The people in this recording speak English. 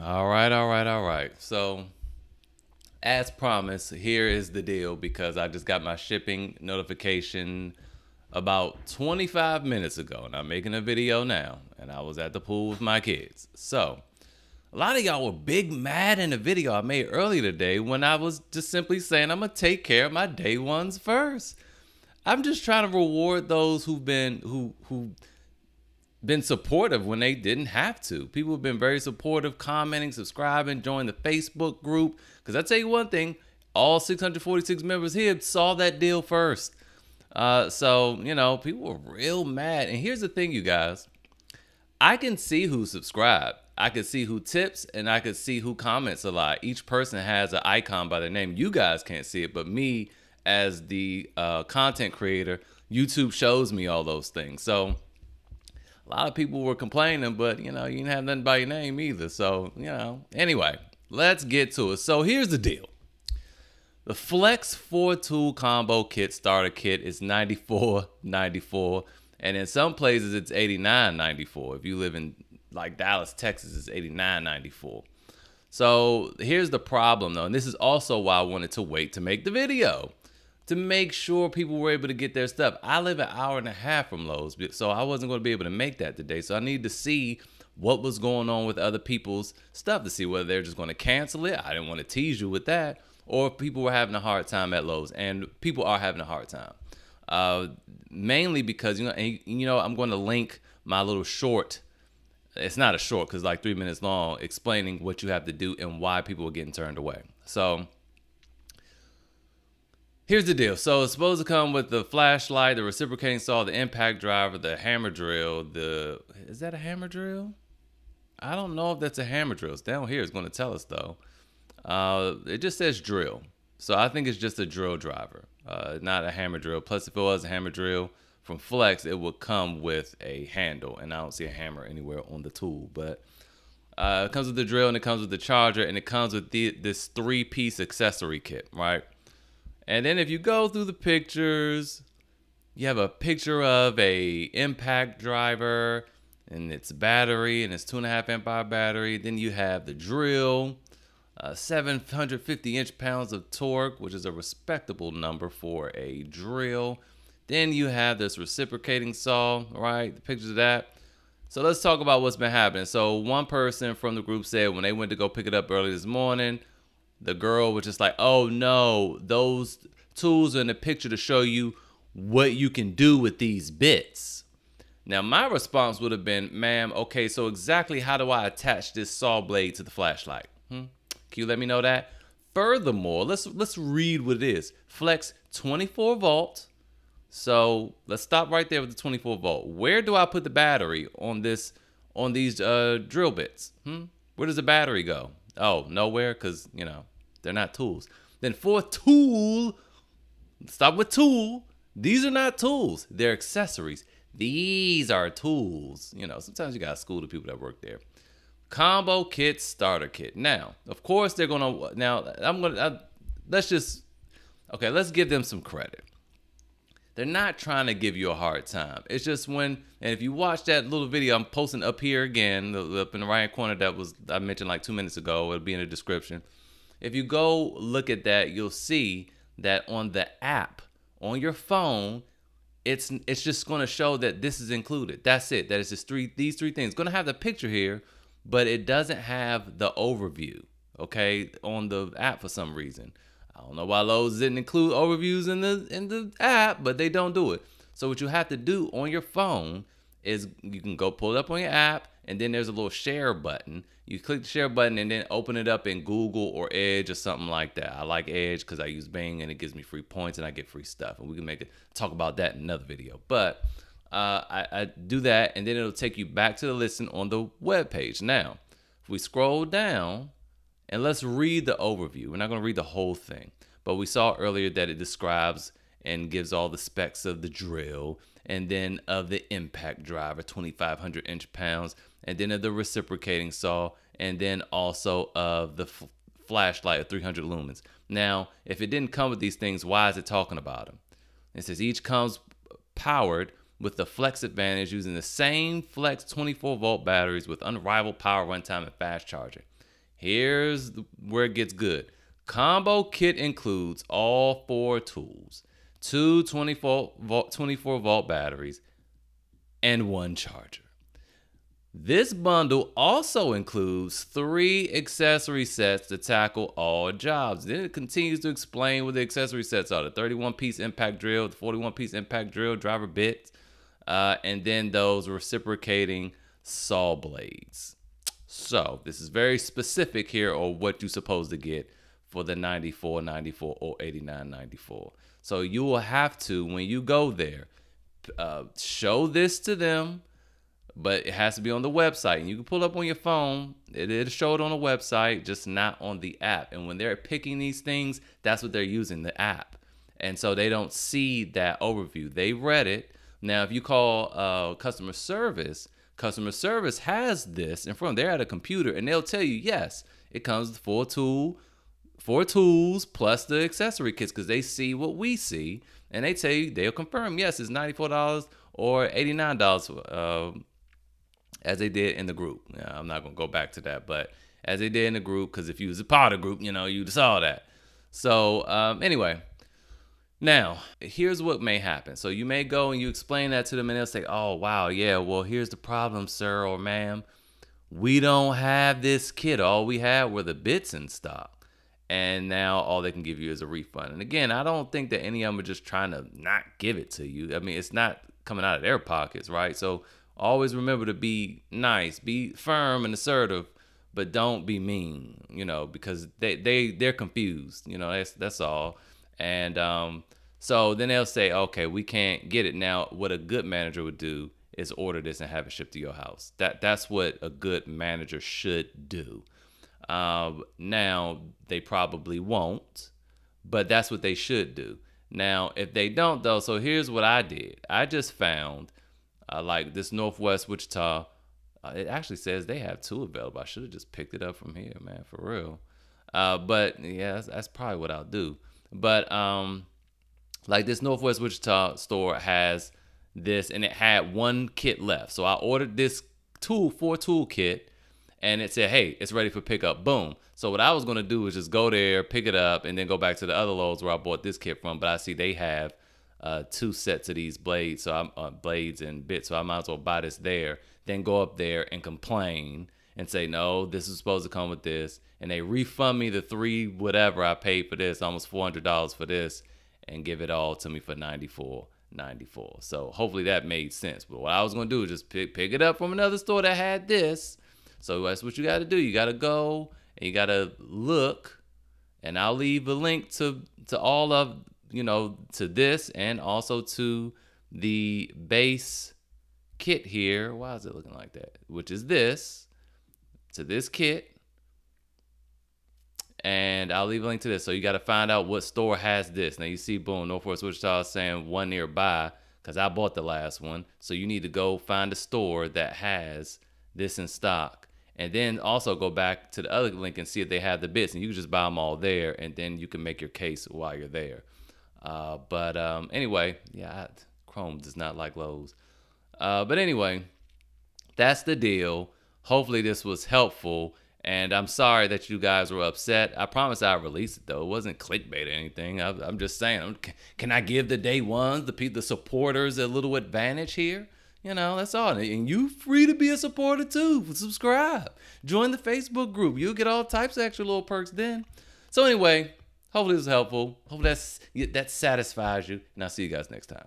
All right, all right, all right. So, as promised, here is the deal because I just got my shipping notification about 25 minutes ago, and I'm making a video now, and I was at the pool with my kids. So, a lot of y'all were big mad in the video I made earlier today when I was just simply saying I'm gonna take care of my day ones first. I'm just trying to reward those who've been who who been supportive when they didn't have to. People have been very supportive, commenting, subscribing, join the Facebook group. Because I tell you one thing, all 646 members here saw that deal first. Uh, so, you know, people were real mad. And here's the thing, you guys I can see who subscribed. I can see who tips and I can see who comments a lot. Each person has an icon by their name. You guys can't see it, but me, as the uh, content creator, YouTube shows me all those things. So, a lot of people were complaining, but you know, you didn't have nothing by your name either. So, you know, anyway, let's get to it. So, here's the deal the Flex 4 tool combo kit starter kit is 94.94, and in some places it's 89.94. If you live in like Dallas, Texas, it's 89.94. So here's the problem though, and this is also why I wanted to wait to make the video to make sure people were able to get their stuff. I live an hour and a half from Lowe's, so I wasn't going to be able to make that today. So I need to see what was going on with other people's stuff to see whether they're just going to cancel it. I didn't want to tease you with that, or people were having a hard time at Lowe's, and people are having a hard time. Uh, mainly because you know, and, you know, I'm going to link my little short. It's not a short because like three minutes long, explaining what you have to do and why people are getting turned away. So Here's the deal. So it's supposed to come with the flashlight, the reciprocating saw, the impact driver, the hammer drill. The is that a hammer drill? I don't know if that's a hammer drill. It's down here. It's going to tell us though. Uh, it just says drill, so I think it's just a drill driver, uh, not a hammer drill. Plus, if it was a hammer drill from Flex, it would come with a handle, and I don't see a hammer anywhere on the tool. But uh, it comes with the drill, and it comes with the charger, and it comes with the, this three-piece accessory kit, right? And then if you go through the pictures, you have a picture of a impact driver and its battery and its two and a half amp hour battery. Then you have the drill, uh, 750 inch pounds of torque, which is a respectable number for a drill. Then you have this reciprocating saw, right? The pictures of that. So let's talk about what's been happening. So one person from the group said when they went to go pick it up early this morning, the girl was just like, oh no, those tools are in the picture to show you what you can do with these bits. Now, my response would have been, ma'am, okay, so exactly how do I attach this saw blade to the flashlight? Hmm? Can you let me know that? Furthermore, let's let's read what it is. Flex 24 volt. So let's stop right there with the 24 volt. Where do I put the battery on this on these uh, drill bits? Hmm? Where does the battery go? Oh, nowhere, because, you know, they're not tools. Then four tool, stop with tool. These are not tools, they're accessories. These are tools. You know, sometimes you got to school the people that work there. Combo kit, starter kit. Now, of course, they're to, now, I'm going to, let's just, okay, let's give them some credit they're not trying to give you a hard time. It's just when, and if you watch that little video I'm posting up here again, up in the right corner that was I mentioned like two minutes ago, it'll be in the description. If you go look at that, you'll see that on the app on your phone, it's it's just going to show that this is included. That's it. That is just three these three things. Going to have the picture here, but it doesn't have the overview. Okay, on the app for some reason. I don't know why Lowe's didn't include overviews in the in the app, but they don't do it. So what you have to do on your phone is you can go pull it up on your app, and then there's a little share button. You click the share button and then open it up in Google or Edge or something like that. I like Edge because I use Bing and it gives me free points and I get free stuff. And we can make it talk about that in another video. But uh, I, I do that and then it'll take you back to the listing on the web page. Now, if we scroll down, and let's read the overview. We're not going to read the whole thing, but we saw earlier that it describes and gives all the specs of the drill and then of the impact driver, 2,500 inch pounds, and then of the reciprocating saw, and then also of the flashlight of 300 lumens. Now, if it didn't come with these things, why is it talking about them? It says each comes powered with the Flex Advantage using the same Flex 24 volt batteries with unrivaled power runtime and fast charging. Here's where it gets good. Combo kit includes all four tools, two 24 volt, 24 volt batteries, and one charger. This bundle also includes three accessory sets to tackle all jobs. Then it continues to explain what the accessory sets are the 31 piece impact drill, the 41 piece impact drill, driver bits, uh, and then those reciprocating saw blades. So, this is very specific here on what you're supposed to get for the 94 94 or 89 94. So, you will have to, when you go there, uh, show this to them but it has to be on the website. And you can pull up on your phone. It, it'll show it on the website, just not on the app. And when they're picking these things, that's what they're using the app. And so they don't see that overview. They read it. Now, if you call uh, customer service, customer service has this in front. They're at a computer and they'll tell you, yes, it comes with full tool, four tools plus the accessory kits because they see what we see and they tell you they'll confirm yes it's $94 or $89 uh, as they did in the group. I'm not gonna go back to that, but as they did in the group, because if you was a part of the group, you know, you saw that. So um, anyway, now here's what may happen. So you may go and you explain that to them, and they'll say, "Oh wow, yeah, well here's the problem, sir or ma'am. We don't have this kit. All we had were the bits in stock." And now all they can give you is a refund. And again, I don't think that any of them are just trying to not give it to you. I mean, it's not coming out of their pockets, right? So always remember to be nice, be firm and assertive, but don't be mean, you know, because they they they're confused, you know, that's that's all. And um so then they'll say, "Okay, we can't get it now." What a good manager would do is order this and have it shipped to your house. That that's what a good manager should do. Um, now they probably won't, but that's what they should do. Now, if they don't though, so here's what I did. I just found uh, like this Northwest Wichita, uh, it actually says they have two available. I should have just picked it up from here, man, for real. Uh, but yeah, that's, that's, probably what I'll do. But um, like this Northwest Wichita store has this, and it had one kit left. So I ordered this tool, for tool kit, and it said, "Hey, it's ready four pickup." Boom. So what I was gonna do is just go there, pick it up, and then go back to the other Lowe's where I bought this kit from. But I see they have uh, two sets of these blades, so I'm uh, blades and bits. So I might as well buy this there, then go up there and complain and say no, this is supposed to come with this, and they refund me the three whatever I paid for this, almost four hundred dollars for this, and give it all to me for ninety four. 94. So hopefully that made sense. But what I was gonna do is just pick pick it up from another store that had this. So that's what you gotta do. You gotta go and you gotta look. And I'll leave a link to to all of you know, to this and also to the base kit here. Why is it looking like that? Which is this, to this kit. And I'll leave a link to this. So you got to find out what store has this. Now you see, boom, Northwest Wichita saying one nearby because I bought the last one. So you need to go find a store that has this in stock. And then also go back to the other link and see if they have the bits. And you can just buy them all there. And then you can make your case while you're there. Uh, but um, anyway, yeah, Chrome does not like Lowe's. Uh, but anyway, that's the deal. Hopefully, this was helpful. And I'm sorry that you guys were upset. I promise I'll release it though. It wasn't clickbait or anything. I, am just saying, can I give the day ones, the the supporters, a little advantage here? You know, that's all. And you free to be a supporter too. Subscribe. Join the Facebook group. You'll get all types of extra little perks then. So anyway, Hopefully, this was helpful. Hopefully, that's, that satisfies you. And I'll see you guys next time.